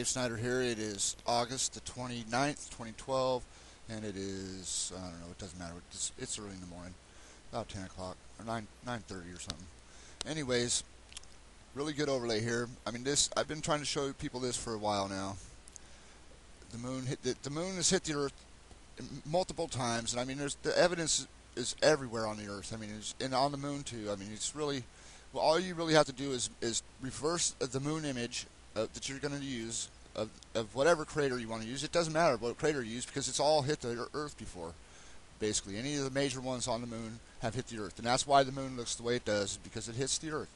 Dave Snyder here. It is August the 29th, 2012, and it is, I don't know, it doesn't matter. It's, it's early in the morning, about 10 o'clock, or 9, 9.30 or something. Anyways, really good overlay here. I mean, this, I've been trying to show people this for a while now. The moon hit, the, the moon has hit the Earth multiple times, and I mean, there's the evidence is everywhere on the Earth. I mean, it's, and on the moon too. I mean, it's really, well, all you really have to do is, is reverse the moon image uh, that you're going to use of, of whatever crater you want to use. It doesn't matter what crater you use because it's all hit the Earth before. Basically, any of the major ones on the moon have hit the Earth, and that's why the moon looks the way it does because it hits the Earth.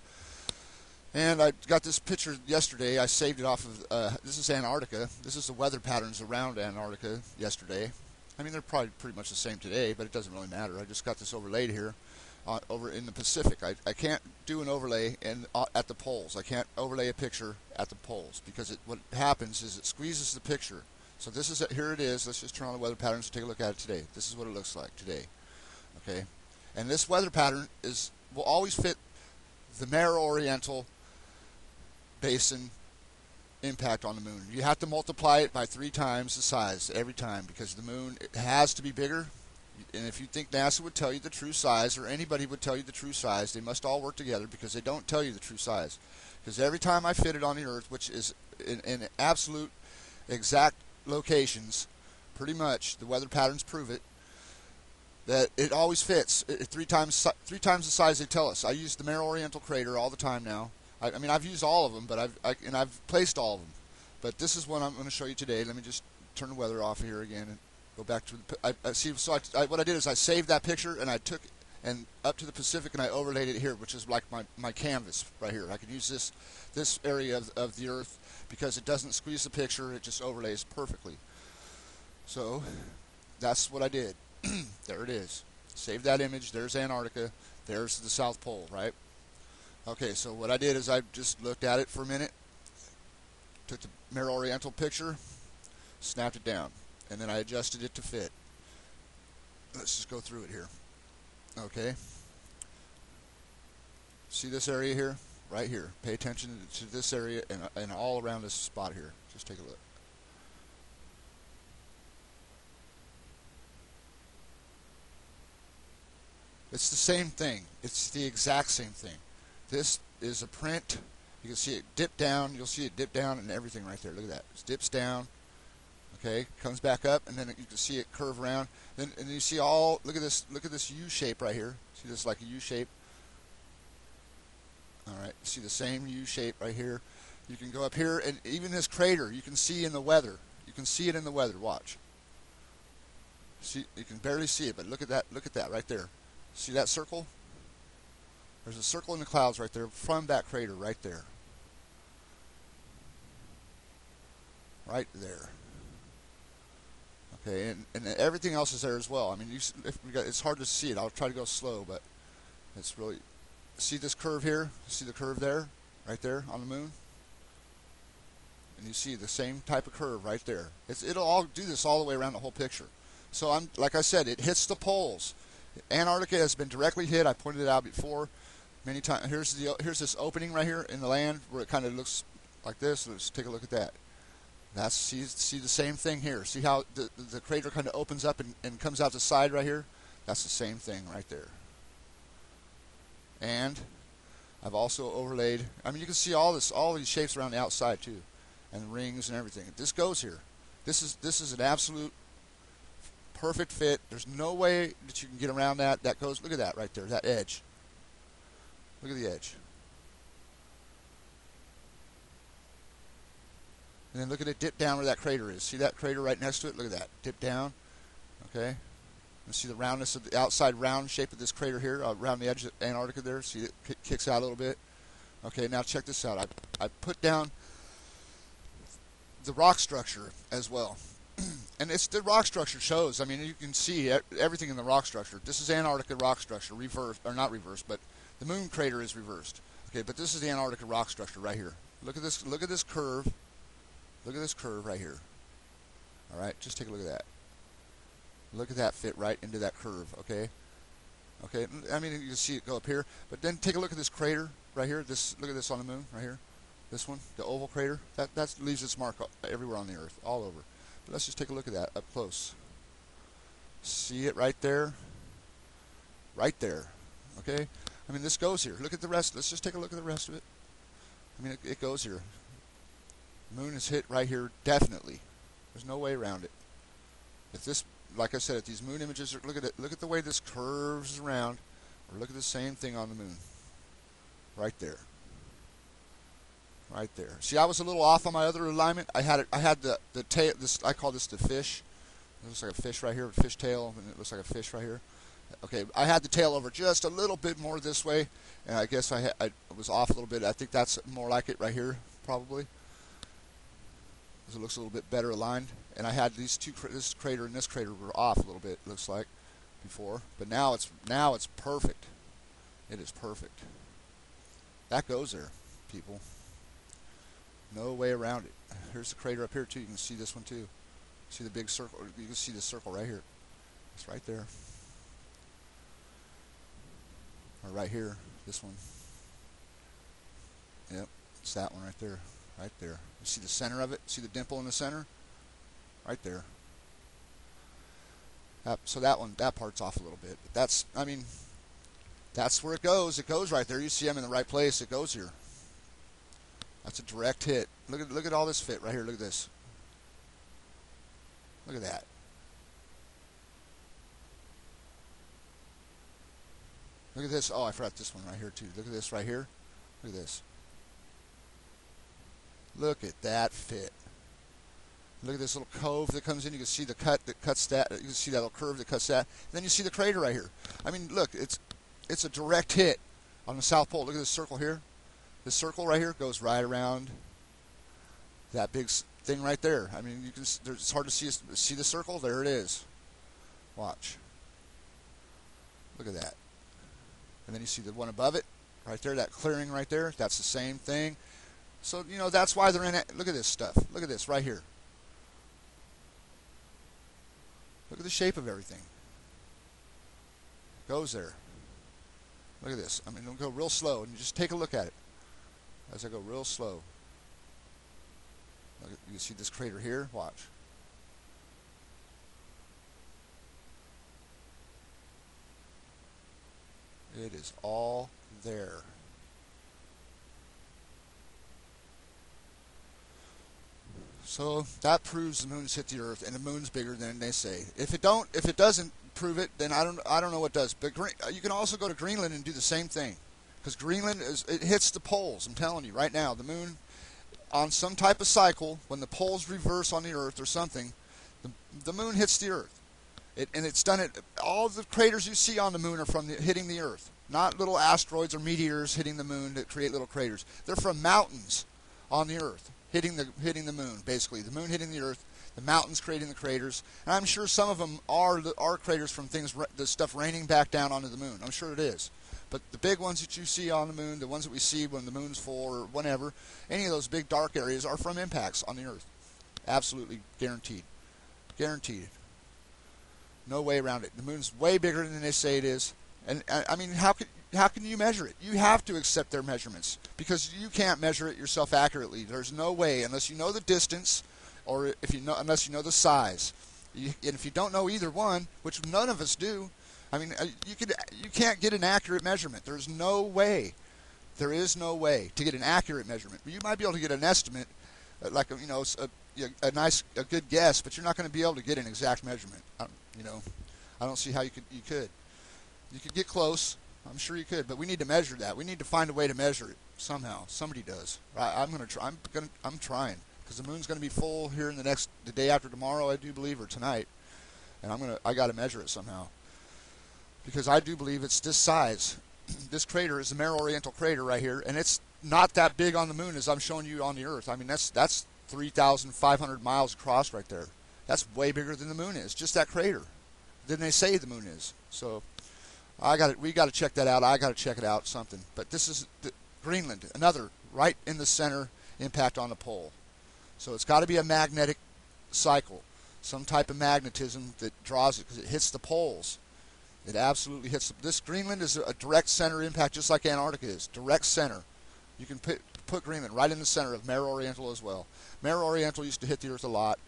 And I got this picture yesterday. I saved it off of. Uh, this is Antarctica. This is the weather patterns around Antarctica yesterday. I mean, they're probably pretty much the same today, but it doesn't really matter. I just got this overlaid here uh, over in the Pacific. I, I can't do an overlay in, uh, at the poles. I can't overlay a picture at the poles because it, what happens is it squeezes the picture. So this is it, here it is. Let's just turn on the weather patterns and take a look at it today. This is what it looks like today. Okay, and this weather pattern is will always fit the Mare Oriental basin impact on the moon. You have to multiply it by three times the size every time because the moon has to be bigger and if you think NASA would tell you the true size, or anybody would tell you the true size, they must all work together because they don't tell you the true size. Because every time I fit it on the Earth, which is in, in absolute exact locations, pretty much the weather patterns prove it, that it always fits it, three times three times the size they tell us. I use the Mare Oriental crater all the time now. I, I mean, I've used all of them, but I've I, and I've placed all of them. But this is one I'm going to show you today. Let me just turn the weather off here again go back to the, I, I see. So I, I, what I did is I saved that picture and I took and up to the Pacific and I overlaid it here, which is like my, my canvas right here. I can use this this area of, of the Earth because it doesn't squeeze the picture; it just overlays perfectly. So that's what I did. there it is. Save that image. There's Antarctica. There's the South Pole, right? Okay, so what I did is I just looked at it for a minute, took the Mare Oriental picture, snapped it down and then I adjusted it to fit. Let's just go through it here. Okay. See this area here? Right here. Pay attention to this area and, and all around this spot here. Just take a look. It's the same thing. It's the exact same thing. This is a print. You can see it dip down. You'll see it dip down and everything right there. Look at that. It dips down okay comes back up and then you can see it curve around. Then and you see all look at this look at this U shape right here. See this like a U shape? All right see the same U shape right here? You can go up here and even this crater you can see in the weather. You can see it in the weather watch. See you can barely see it but look at that look at that right there. See that circle? There's a circle in the clouds right there from that crater right there. Right there Okay, and, and everything else is there as well. I mean, you, got, it's hard to see it. I'll try to go slow, but it's really. See this curve here? See the curve there? Right there on the moon? And you see the same type of curve right there. It's, it'll all do this all the way around the whole picture. So I'm like I said, it hits the poles. Antarctica has been directly hit. I pointed it out before many times. Here's the here's this opening right here in the land where it kind of looks like this. Let's take a look at that. That's see, see the same thing here. See how the, the crater kind of opens up and, and comes out the side right here? That's the same thing right there. And I've also overlaid, I mean you can see all this, all these shapes around the outside too. And rings and everything. This goes here. This is this is an absolute perfect fit. There's no way that you can get around that. That goes, look at that right there, that edge. Look at the edge. And then look at it dip down where that crater is. See that crater right next to it? Look at that. Dip down. Okay. And see the roundness of the outside round shape of this crater here uh, around the edge of Antarctica there. See it kicks out a little bit. Okay, now check this out. I, I put down the rock structure as well. and it's the rock structure shows. I mean, you can see everything in the rock structure. This is Antarctica rock structure, reversed or not reversed, but the moon crater is reversed. Okay, but this is the Antarctica rock structure right here. Look at this. Look at this curve. Look at this curve right here. All right, just take a look at that. Look at that fit right into that curve, okay? Okay, mm, I mean, you can see it go up here, but then take a look at this crater right here. This Look at this on the moon right here. This one, the oval crater, that that leaves its mark everywhere on the Earth, all over. But let's just take a look at that up close. See it right there? Right there. Okay? I mean, this goes here. Look at the rest. Let's just take a look at the rest of it. I mean, it, it goes here. Moon is hit right here, definitely. There's no way around it. If this, like I said, if these moon images, are, look at it. Look at the way this curves around, or look at the same thing on the moon. Right there. Right there. See, I was a little off on my other alignment. I had it. I had the the tail. This I call this the fish. It looks like a fish right here, a fish tail, and it looks like a fish right here. Okay, I had the tail over just a little bit more this way, and I guess I, I was off a little bit. I think that's more like it right here, probably. Because it looks a little bit better aligned. And I had these two, this crater and this crater were off a little bit, it looks like, before. But now it's now it's perfect. It is perfect. That goes there, people. No way around it. Here's the crater up here too. You can see this one too. See the big circle? You can see the circle right here. It's right there. Or right here, this one. Yep, it's that one right there. Right there. You see the center of it? See the dimple in the center? Right there. That, so that one, that part's off a little bit. But that's, I mean, that's where it goes. It goes right there. You see I'm in the right place. It goes here. That's a direct hit. Look at look at all this fit right here. Look at this. Look at that. Look at this. Oh, I forgot this one right here too. Look at this right here. Look at this. Look at that fit. Look at this little cove that comes in. You can see the cut that cuts that. You can see that little curve that cuts that. And then you see the crater right here. I mean, look, it's it's a direct hit on the South Pole. Look at this circle here. This circle right here goes right around that big thing right there. I mean, you can. It's hard to see see the circle. There it is. Watch. Look at that. And then you see the one above it, right there, that clearing right there. That's the same thing. So, you know, that's why they're in it. Look at this stuff. Look at this right here. Look at the shape of everything. Goes there. Look at this. I mean, don't go real slow and just take a look at it as I go real slow. Look, you see this crater here? Watch. It is all there. So that proves the moon's hit the Earth, and the moon's bigger than they say. If it don't, if it doesn't prove it, then I don't, I don't know what does. But uh, you can also go to Greenland and do the same thing, because Greenland is, it hits the poles. I'm telling you right now, the moon, on some type of cycle, when the poles reverse on the Earth or something, the, the moon hits the Earth. It, and it's done it. All the craters you see on the moon are from the, hitting the Earth, not little asteroids or meteors hitting the moon that create little craters. They're from mountains on the Earth hitting the hitting the moon. Basically, the moon hitting the Earth, the mountains creating the craters, and I'm sure some of them are are craters from things the stuff raining back down onto the moon. I'm sure it is. But the big ones that you see on the moon, the ones that we see when the moon's full or whenever, any of those big dark areas are from impacts on the Earth. Absolutely guaranteed. Guaranteed. No way around it. The moon's way bigger than they say it is. And I mean, how could how can you measure it? You have to accept their measurements because you can't measure it yourself accurately. There's no way unless you know the distance or if you know unless you know the size. You, and if you don't know either one, which none of us do, I mean, uh, you could you can't get an accurate measurement. There's no way. There is no way to get an accurate measurement. You might be able to get an estimate, uh, like a, you know, a, a nice, a good guess, but you're not going to be able to get an exact measurement. you know, I don't see how you could. You could. You could get close. I'm sure you could, but we need to measure that. We need to find a way to measure it somehow. Somebody does. I, I'm going to try. I'm gonna. I'm trying because the moon's going to be full here in the next, the day after tomorrow, I do believe, or tonight, and I'm gonna. I got to measure it somehow because I do believe it's this size. this crater is the Mare Oriental crater right here, and it's not that big on the moon as I'm showing you on the Earth. I mean, that's that's 3,500 miles across right there. That's way bigger than the moon is. Just that crater. Than they say the moon is. So I got it. We got to check that out. I got to check it out. Something. But this is Greenland, another right in the center impact on the pole. So it's got to be a magnetic cycle, some type of magnetism that draws it because it hits the poles. It absolutely hits the, this. Greenland is a direct center impact, just like Antarctica is. Direct center. You can put, put Greenland right in the center of Mare Oriental as well. Mare Oriental used to hit the Earth a lot.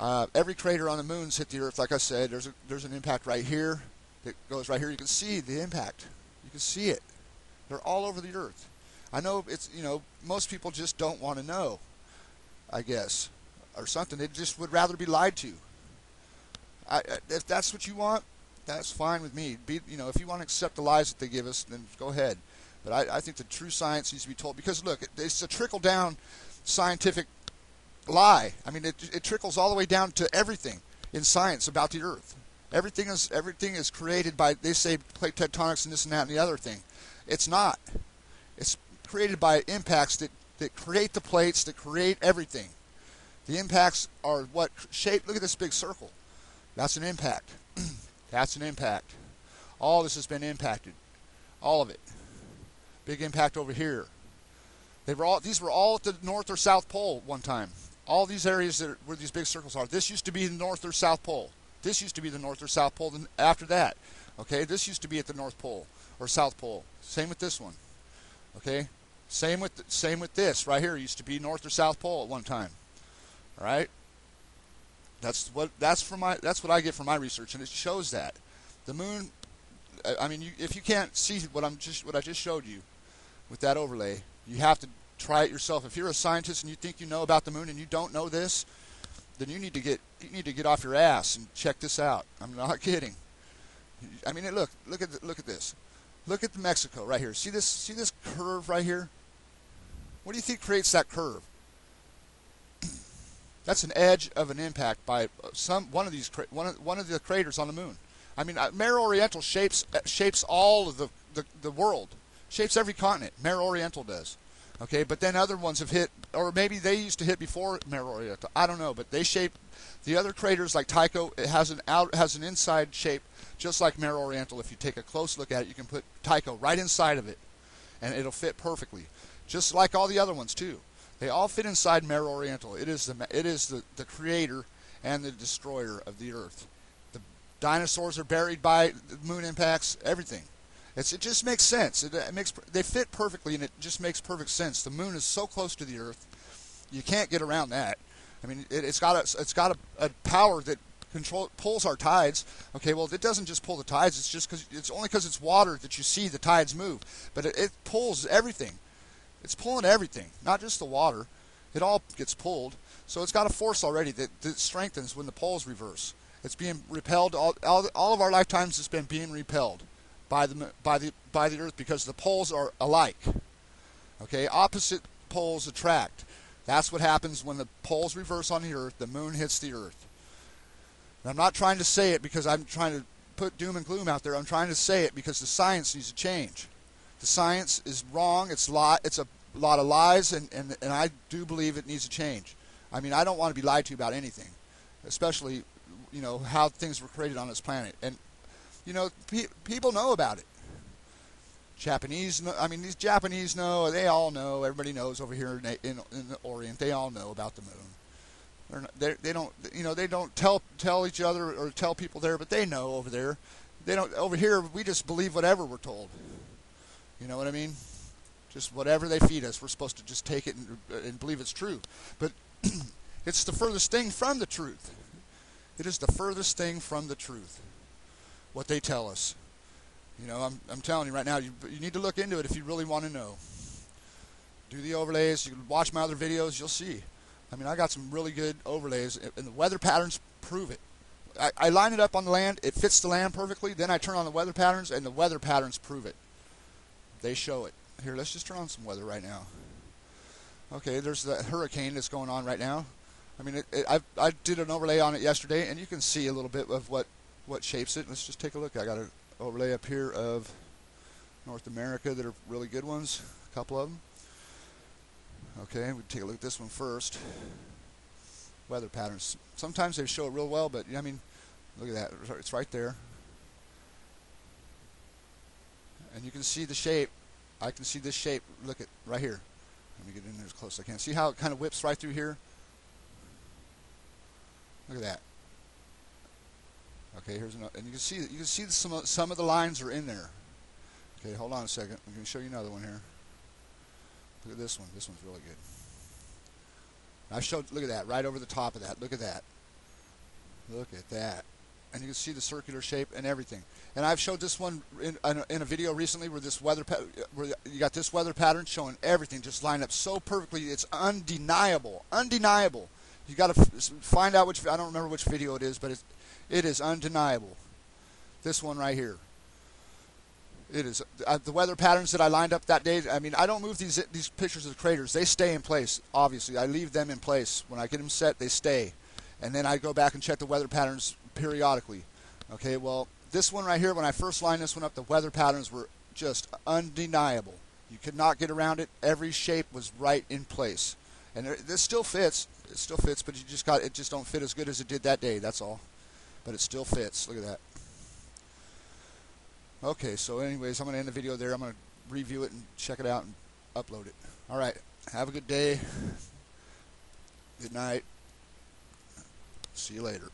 Uh, every crater on the moon's hit the Earth. Like I said, there's a, there's an impact right here that goes right here. You can see the impact. You can see it. They're all over the Earth. I know it's you know most people just don't want to know. I guess or something. They just would rather be lied to. I, if that's what you want, that's fine with me. Be, you know, if you want to accept the lies that they give us, then go ahead. But I, I think the true science needs to be told because look, it, it's a trickle down scientific lie. I mean, it, it trickles all the way down to everything in science about the Earth. Everything is everything is created by they say plate tectonics and this and that and the other thing. It's not. It's created by impacts that, that create the plates that create everything. The impacts are what shape. Look at this big circle. That's an impact. That's an impact. All this has been impacted. All of it. Big impact over here. They were all. These were all at the north or south pole one time. All these areas that are, where these big circles are. This used to be the north or south pole. This used to be the north or south pole. Then after that, okay, this used to be at the north pole or south pole. Same with this one. Okay, same with same with this right here. Used to be north or south pole at one time. All right. That's what that's from my that's what I get from my research, and it shows that the moon. I mean, you, if you can't see what I'm just what I just showed you with that overlay, you have to try it yourself. If you're a scientist and you think you know about the moon and you don't know this, then you need to get you need to get off your ass and check this out. I'm not kidding. I mean, look look at the, look at this. Look at the Mexico right here. See this see this curve right here? What do you think creates that curve? That's an edge of an impact by some one of these one of, one of the craters on the moon. I mean, uh, Mare Oriental shapes uh, shapes all of the, the, the world, shapes every continent. Mare Oriental does. Okay, but then other ones have hit, or maybe they used to hit before Mare Oriental. I don't know, but they shape the other craters like Tycho. It has an out has an inside shape just like Mare Oriental. If you take a close look at it, you can put Tycho right inside of it, and it'll fit perfectly, just like all the other ones too. They all fit inside Mare Oriental. It is the it is the, the creator and the destroyer of the earth. The dinosaurs are buried by moon impacts. Everything. It's, it just makes sense. It, it, makes they fit perfectly, and it just makes perfect sense. The moon is so close to the Earth, you can't get around that. I mean, it, has got a, it's got a, a power that control pulls our tides. Okay, well, it doesn't just pull the tides. It's just because it's only because it's water that you see the tides move, but it, it pulls everything. It's pulling everything, not just the water. It all gets pulled. So it's got a force already that, that strengthens when the poles reverse. It's being repelled. All, all, all of our lifetimes it's been being repelled by the, by, the, by the Earth because the poles are alike. Okay, opposite poles attract. That's what happens when the poles reverse on the Earth, the moon hits the Earth. And I'm not trying to say it because I'm trying to put doom and gloom out there. I'm trying to say it because the science needs to change. The science is wrong. It's lot. It's a lot of lies, and, and and I do believe it needs to change. I mean, I don't want to be lied to about anything, especially you know how things were created on this planet. And you know, pe- people know about it. Japanese, I mean, these Japanese know. They all know. Everybody knows over here in, in, in the Orient. They all know about the moon. They're not, they're, they don't, you know, they don't tell tell each other or tell people there, but they know over there. They don't. Over here, we just believe whatever we're told. You know what I mean? Just whatever they feed us, we're supposed to just take it and, uh, and believe it's true. But it's the furthest thing from the truth. It is the furthest thing from the truth. What they tell us. You know, I'm, I'm telling you right now, you, you need to look into it if you really want to know. Do the overlays. You can watch my other videos. You'll see. I mean, I got some really good overlays, and the weather patterns prove it. I, I line it up on the land. It fits the land perfectly. Then I turn on the weather patterns, and the weather patterns prove it. They show it. Here, let's just turn on some weather right now. Okay, there's the hurricane that's going on right now. I mean, it, it, I, I did an overlay on it yesterday, and you can see a little bit of what, what shapes it. Let's just take a look. I got an overlay up here of North America that are really good ones, a couple of them. Okay, we take a look at this one first. Weather patterns. Sometimes they show it real well, but I mean, look at that. It's right there and you can see the shape. I can see this shape. Look at right here. Let me get in there as close as I can. See how it kind of whips right through here? Look at that. Okay, here's another, and you can see you can see some of, some of the lines are in there. Okay, hold on a second. I'm going to show you another one here. Look at this one. This one's really good. I showed, look at that, right over the top of that. Look at that. Look at that. And you can see the circular shape and everything. And I've showed this one in, in a video recently where this weather, where you got this weather pattern showing everything just lined up so perfectly. It's undeniable, undeniable. You got to find out which. I don't remember which video it is, but it's, it is undeniable. This one right here. It is uh, the weather patterns that I lined up that day. I mean, I don't move these these pictures of the craters. They stay in place. Obviously, I leave them in place. When I get them set, they stay, and then I go back and check the weather patterns periodically. Okay, well, this one right here, when I first lined this one up, the weather patterns were just undeniable. You could not get around it. Every shape was right in place, and this still fits. It still fits, but you just got it. Just don't fit as good as it did that day. That's all. But it still fits. Look at that. Okay, so anyways, I'm going to end the video there. I'm going to review it and check it out and upload it. All right. Have a good day. Good night. See you later.